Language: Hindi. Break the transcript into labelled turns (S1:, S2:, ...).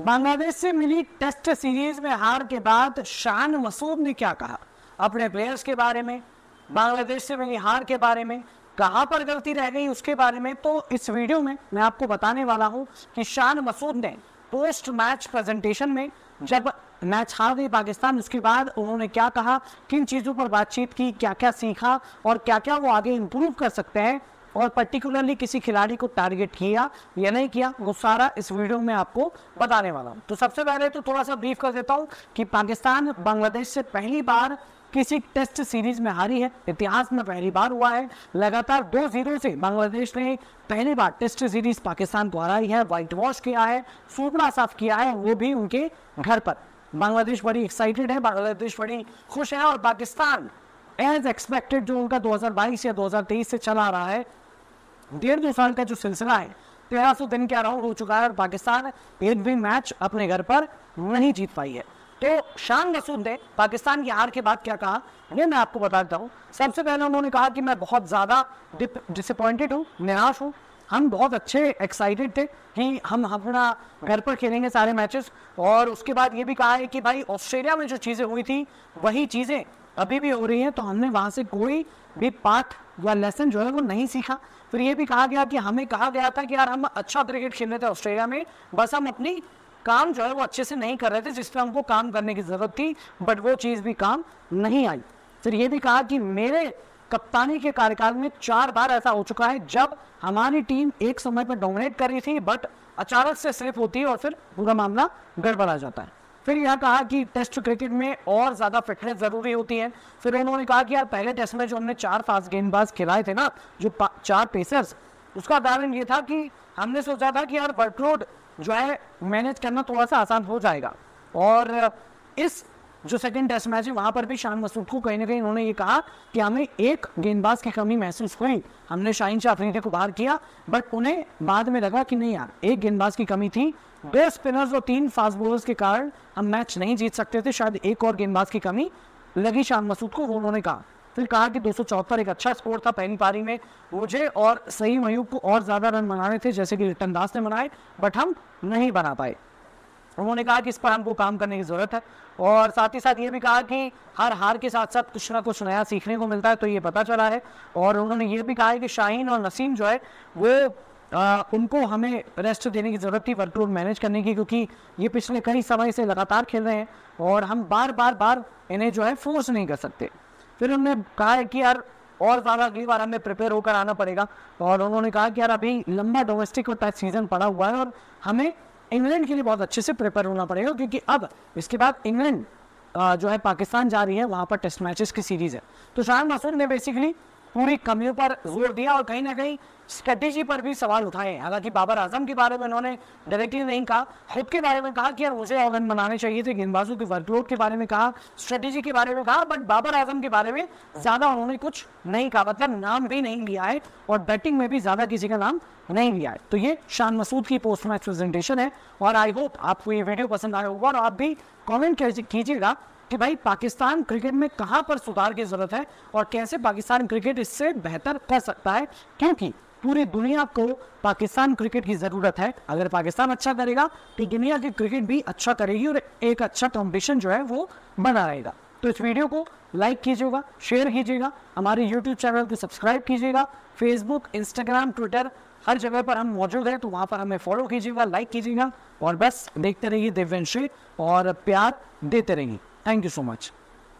S1: बांग्लादेश से मिली टेस्ट सीरीज़ में हार के बाद शान मसूद ने क्या कहा? अपने प्लेयर्स के बारे में, बांग्लादेश से मिली हार के बारे में, कहाँ पर गलती रह गई उसके बारे में तो इस वीडियो में मैं आपको बताने वाला हूँ कि शान मसूद ने पोस्ट मैच प्रेजेंटेशन में जब मैच हार गई पाकिस्तान, उसके बाद उन्होंने क्या कहा, किन चीज़ों पर बातचीत की क्या क्या सीखा और क्या क्या वो आगे इम्प्रूव कर सकते हैं और पर्टिकुलरली किसी खिलाड़ी को टारगेट किया, या नहीं किया, वो सारा इस वीडियो में आपको बताने वाला हूँ। तो सबसे पहले तो थोड़ा सा ब्रीफ कर देता हूँ कि पाकिस्तान बांग्लादेश से पहली बार किसी टेस्ट सीरीज़ में हारी है। इतिहास में पहली बार हुआ है। लगातार दो ज़ीरो से बांग्लादेश ने पहली बार टेस्ट सीरीज़ पाकिस्तान को हराई है। व्हाइट वॉश किया है सूपड़ा साफ़ किया है, वो भी उनके घर पर। बांग्लादेश बड़ी एक्साइटेड है, बांग्लादेश बड़ी खुश है और पाकिस्तान एज एक्सपेक्टेड जो उनका 2022 या 2023 से चला रहा है डेढ़ दो साल का जो सिलसिला है, तेरह सौ दिन के अराउंड हो चुका है और पाकिस्तान एक भी मैच अपने घर पर नहीं जीत पाई है। तो शान मसूद ने पाकिस्तान की हार के बाद क्या कहा? ये मैं आपको बताता हूँ। सबसे पहले उन्होंने कहा कि मैं बहुत ज़्यादा डिसअपॉइंटेड हूँ, निराश हूँ। हम बहुत अच्छे एक्साइटेड थे कि हम अपना घर पर खेलेंगे सारे मैचेस और उसके बाद ये भी कहा है कि भाई, ऑस्ट्रेलिया में जो चीज़ें हुई थी, वही चीज़ें अभी भी हो रही है तो हमने वहाँ से कोई भी पाठ या लेसन जो है वो नहीं सीखा। फिर ये भी कहा गया कि हमें कहा गया था कि यार हम अच्छा क्रिकेट खेल रहे थे ऑस्ट्रेलिया में, बस हम अपनी काम जो है वो अच्छे से नहीं कर रहे थे, जिस पर हमको काम करने की ज़रूरत थी बट वो चीज़ भी काम नहीं आई। फिर ये भी कहा कि मेरे कप्तानी के कार्यकाल में चार बार ऐसा हो चुका है, जब हमारी टीम एक समय पर डोमिनेट कर रही थी बट अचानक से स्लिप होती है और फिर पूरा मामला गड़बड़ा जाता है। फिर यह कहा कि टेस्ट क्रिकेट में और ज़्यादा फिटनेस ज़रूरी होती है। फिर उन्होंने कहा कि यार, पहले टेस्ट में जो हमने चार फास्ट गेंदबाज खिलाए थे ना, जो चार पेसर्स उसका कारण ये था कि हमने सोचा था कि यार वर्कलोड जो है मैनेज करना थोड़ा सा आसान हो जाएगा। और इस जो सेकंड टेस्ट मैच है, वहाँ पर भी शान मसूद को कहीं ना कहीं उन्होंने ये कहा कि हमें एक गेंदबाज की कमी महसूस हुई। हमने शाहीन शाह अफरीदी को बाहर किया बट उन्हें बाद में लगा कि नहीं यार, एक गेंदबाज की कमी थी दो स्पिनर्स और तीन फास्ट बॉलर्स के कारण हम मैच नहीं जीत सकते थे, शायद एक और गेंदबाज की कमी लगी शान मसूद को उन्होंने कहा। फिर कहा कि दो एक अच्छा स्कोर था पहली पारी में, मुझे और सही मयूब को और ज़्यादा रन बनाने थे, जैसे कि रिटर्न दास ने बनाए बट हम नहीं बना पाए। उन्होंने कहा कि इस पर हमको काम करने की ज़रूरत है, और साथ ही साथ ये भी कहा कि हर हार के साथ साथ कुछ ना कुछ नया सीखने को मिलता है तो ये पता चला है। और उन्होंने ये भी कहा है कि शाहीन और नसीम जो है, वो आ, उनको हमें रेस्ट देने की ज़रूरत थी वर्कलोड मैनेज करने की क्योंकि ये पिछले कई समय से लगातार खेल रहे हैं और हम बार बार बार इन्हें जो है फोर्स नहीं कर सकते। फिर उन्होंने कहा है कि यार और ज़्यादा अगली बार हमें प्रिपेयर होकर आना पड़ेगा। और उन्होंने कहा कि यार अभी लंबा डोमेस्टिक और टेस्ट सीज़न पड़ा हुआ है और हमें इंग्लैंड के लिए बहुत अच्छे से प्रिपेयर होना पड़ेगा क्योंकि अब इसके बाद इंग्लैंड जो है पाकिस्तान जा रही है वहाँ पर टेस्ट मैचेस की सीरीज़ है। तो शाह मसूद ने बेसिकली पूरी कमियों पर ज़ोर दिया और कहीं ना कहीं स्ट्रेटेजी पर भी सवाल उठाए हालाँकि बाबर आज़म के बारे में उन्होंने डायरेक्टली नहीं कहा, खुद के बारे में कहा कि यार मुझे रन बनाने चाहिए थे, गेंदबाजों के वर्कलोड के बारे में कहा स्ट्रेटेजी के बारे में कहा बट बाबर आज़म के बारे में ज़्यादा उन्होंने कुछ नहीं कहा। मतलब नाम भी नहीं लिया है और बैटिंग में भी ज़्यादा किसी का नाम नहीं लिया है। तो ये शान मसूद की पोस्ट मैच प्रेजेंटेशन है और आई होप आपको ये वीडियो पसंद आया होगा और आप भी कॉमेंट कीजिएगा कि भाई पाकिस्तान क्रिकेट में कहाँ पर सुधार की ज़रूरत है और कैसे पाकिस्तान क्रिकेट इससे बेहतर कर सकता है? क्योंकि पूरी दुनिया को पाकिस्तान क्रिकेट की ज़रूरत है। अगर पाकिस्तान अच्छा करेगा तो दुनिया की क्रिकेट भी अच्छा करेगी और एक अच्छा कॉम्पिटिशन जो है वो बना रहेगा। तो इस वीडियो को लाइक कीजिएगा शेयर कीजिएगा, हमारे यूट्यूब चैनल को सब्सक्राइब कीजिएगा फेसबुक इंस्टाग्राम ट्विटर हर जगह पर हम मौजूद हैं तो वहाँ पर हमें फॉलो कीजिएगा लाइक कीजिएगा और बस देखते रहिए दिव्यांशी और प्यार देते रहिए। Thank you so much.